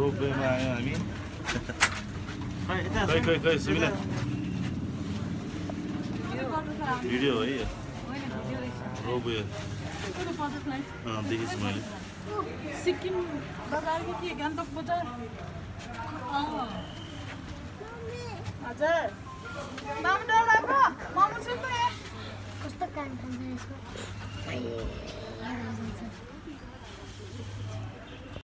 रोपवेमा आयौँ हामी खै खै खै सुबिना भिडियो है यो रोपवे देखेछु मैले सिक्किम बजारको के गान्तोक बजार हजुर मामु डराएको मामु सुन्नु कस्तो काम खान्छ यसको